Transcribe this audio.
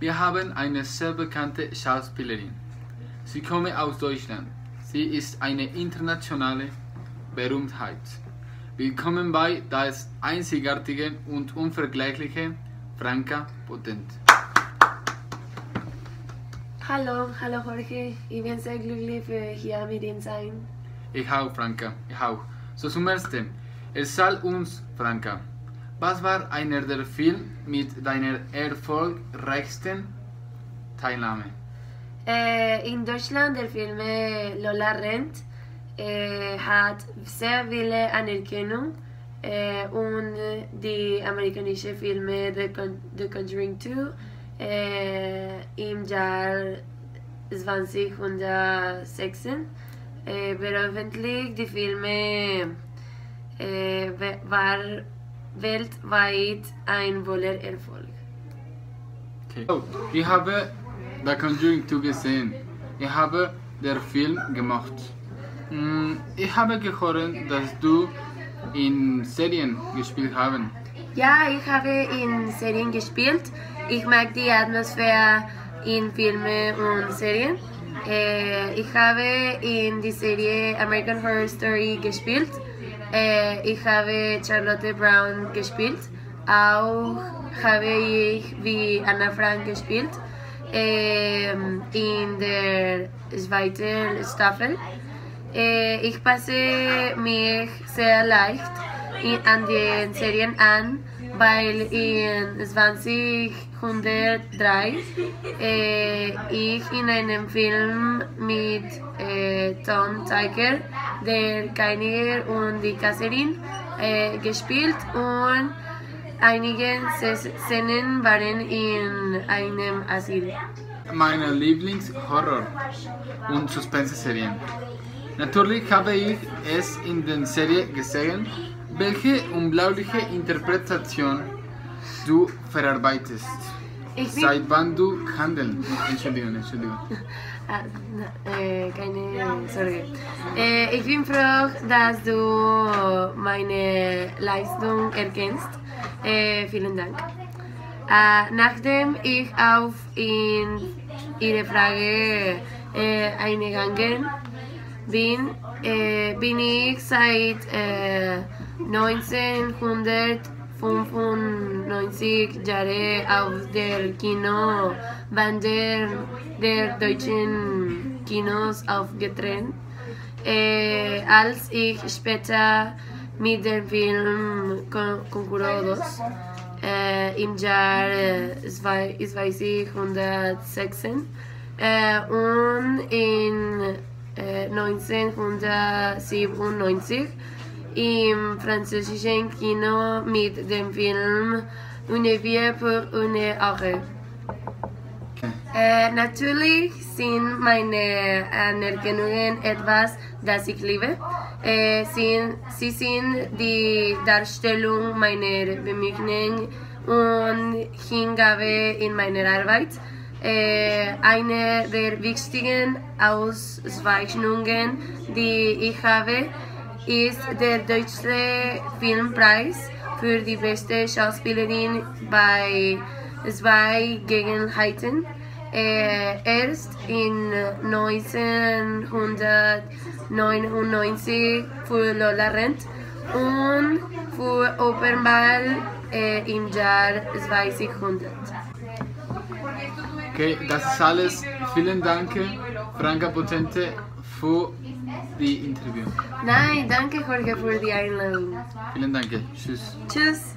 Wir haben eine sehr bekannte Schauspielerin. Sie kommt aus Deutschland. Sie ist eine internationale Berühmtheit. Willkommen bei das einzigartige und unvergleichliche Franka Potent. Hallo, hallo Jorge. Ich bin sehr glücklich für hier mit Ihnen sein. Ich auch, Franka, ich auch. So zum Ersten, erzähl uns, Franka, was war einer der Filme mit deiner erfolgreichsten Teilnahme? Äh, in Deutschland der Film äh, Lola Rent äh, hat sehr viele Anerkennung äh, und äh, die amerikanische Filme The, Con The Conjuring 2 äh, im Jahr 2016 äh, veröffentlicht. Die Filme äh, war weltweit ein voller Erfolg. Okay. Oh, ich habe The Conjuring 2 gesehen. Ich habe den Film gemacht. Mm, Ich habe gehört, dass du in Serien gespielt hast. Ja, ich habe in Serien gespielt. Ich mag die Atmosphäre in Filmen und Serien. Äh, ich habe in die Serie American Horror Story gespielt. Äh, ich habe Charlotte Brown gespielt. Auch habe ich wie Anna Frank gespielt. Ähm, in der zweiten Staffel. Äh, ich passe mich sehr leicht in, an den Serien an, weil in 2003 äh, ich in einem Film mit äh, Tom Tiger, der Kainiger und die Kasserin, äh, gespielt und einige Szenen waren in einem Asyl. Meine Lieblingshorror- und Suspense-Serien. Natürlich habe ich es in der Serie gesehen, welche unglaubliche Interpretation du verarbeitest bin... Seit wann du handeln? Entschuldigung, Entschuldigung. Ah, äh, keine Sorge. Äh, ich bin froh, dass du meine Leistung erkennst. Äh, vielen Dank. Ah, nachdem ich auf ihn, Ihre Frage äh, eingegangen bin, äh, bin ich seit äh, 1900 95 Jahre auf der Kino der deutschen Kinos aufgetreten. Äh, als ich später mit dem Film Concurados äh, im Jahr 2016 äh, und in äh, 1997 im französischen Kino mit dem Film Une vie pour une heure. Äh, natürlich sind meine Anerkennungen etwas, das ich liebe. Äh, sind, sie sind die Darstellung meiner Bemühungen und Hingabe in meiner Arbeit. Äh, eine der wichtigen Auszeichnungen, die ich habe, ist der Deutsche Filmpreis für die beste Schauspielerin bei zwei Gelegenheiten. Äh, erst in 1999 für Lola Rent und für Opernball äh, im Jahr 2000. Okay, das ist alles. Vielen Dank, Franka Potente, für die Interview. Nein, danke Jorge für die Einladung. Vielen Dank. Eh. Tschüss. Tschüss.